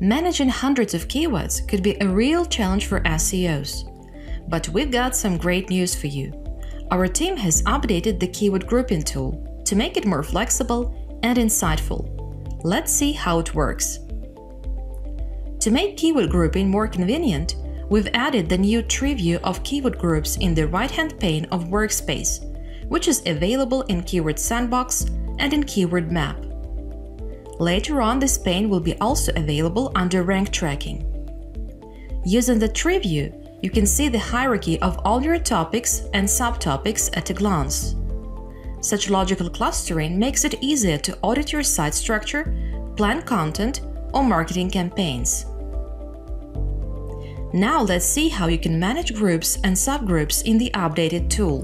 Managing hundreds of keywords could be a real challenge for SEOs. But we've got some great news for you. Our team has updated the keyword grouping tool to make it more flexible and insightful. Let's see how it works. To make keyword grouping more convenient, we've added the new tree view of keyword groups in the right-hand pane of Workspace, which is available in Keyword Sandbox and in Keyword Map. Later on, this pane will be also available under Rank Tracking. Using the tree view, you can see the hierarchy of all your topics and subtopics at a glance. Such logical clustering makes it easier to audit your site structure, plan content, or marketing campaigns. Now let's see how you can manage groups and subgroups in the updated tool.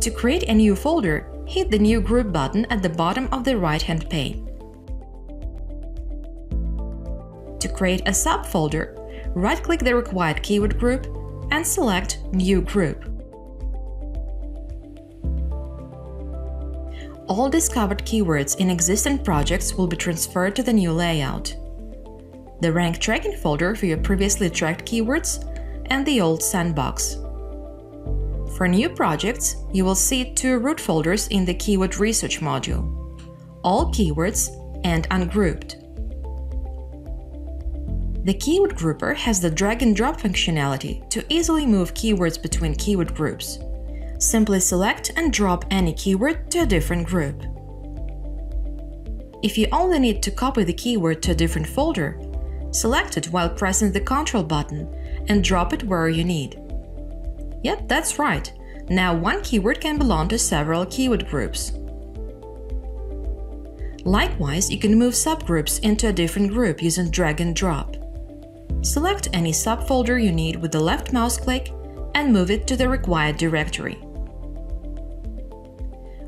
To create a new folder, hit the New Group button at the bottom of the right-hand pane. To create a subfolder, right-click the required keyword group and select New Group. All discovered keywords in existing projects will be transferred to the new layout. The rank tracking folder for your previously tracked keywords and the old sandbox. For new projects, you will see two root folders in the Keyword Research module All Keywords and Ungrouped. The keyword grouper has the drag and drop functionality to easily move keywords between keyword groups. Simply select and drop any keyword to a different group. If you only need to copy the keyword to a different folder, select it while pressing the Ctrl button and drop it where you need. Yep, that's right. Now one keyword can belong to several keyword groups. Likewise, you can move subgroups into a different group using drag and drop. Select any subfolder you need with the left mouse click and move it to the required directory.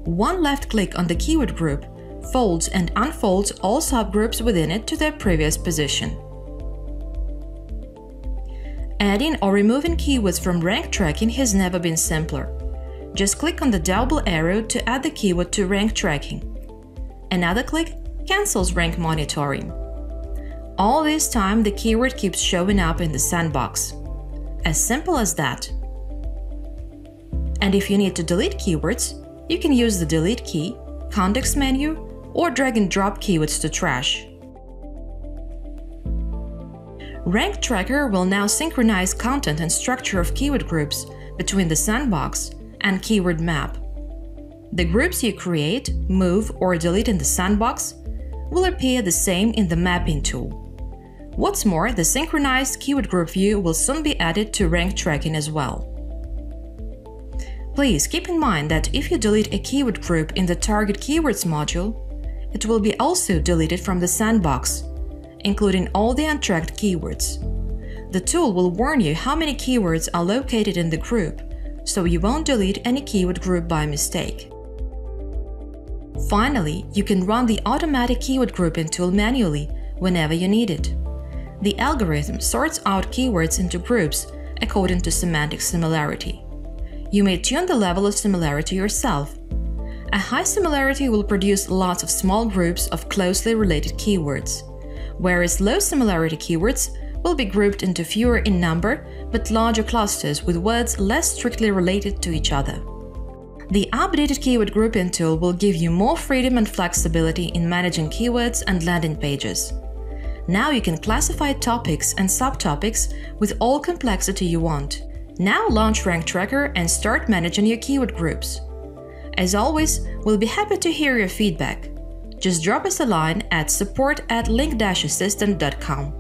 One left click on the keyword group folds and unfolds all subgroups within it to their previous position. Adding or removing keywords from rank tracking has never been simpler. Just click on the double arrow to add the keyword to rank tracking. Another click cancels rank monitoring. All this time, the keyword keeps showing up in the sandbox. As simple as that. And if you need to delete keywords, you can use the delete key, context menu, or drag and drop keywords to trash. Rank Tracker will now synchronize content and structure of keyword groups between the sandbox and keyword map. The groups you create, move, or delete in the sandbox will appear the same in the mapping tool. What's more, the synchronized keyword group view will soon be added to rank tracking as well. Please keep in mind that if you delete a keyword group in the Target Keywords module, it will be also deleted from the sandbox including all the untracked keywords. The tool will warn you how many keywords are located in the group, so you won't delete any keyword group by mistake. Finally, you can run the automatic keyword grouping tool manually whenever you need it. The algorithm sorts out keywords into groups according to semantic similarity. You may tune the level of similarity yourself. A high similarity will produce lots of small groups of closely related keywords whereas low similarity keywords will be grouped into fewer in number but larger clusters with words less strictly related to each other. The updated keyword grouping tool will give you more freedom and flexibility in managing keywords and landing pages. Now you can classify topics and subtopics with all complexity you want. Now launch Rank Tracker and start managing your keyword groups. As always, we'll be happy to hear your feedback just drop us a line at support at link-assistant.com.